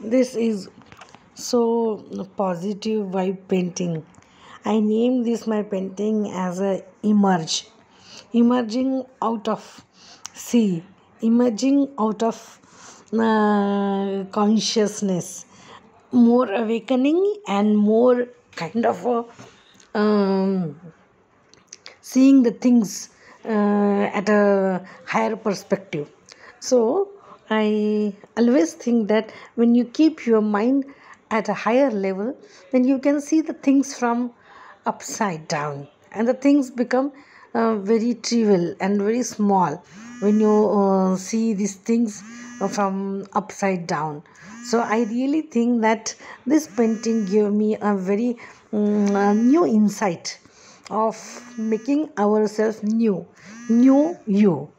This is so positive vibe painting. I name this my painting as a emerge, emerging out of sea, emerging out of uh, consciousness, more awakening and more kind of a, um, seeing the things uh, at a higher perspective. So I always think that when you keep your mind at a higher level, then you can see the things from upside down, and the things become uh, very trivial and very small when you uh, see these things from upside down. So I really think that this painting gave me a very um, a new insight of making ourselves new, new you.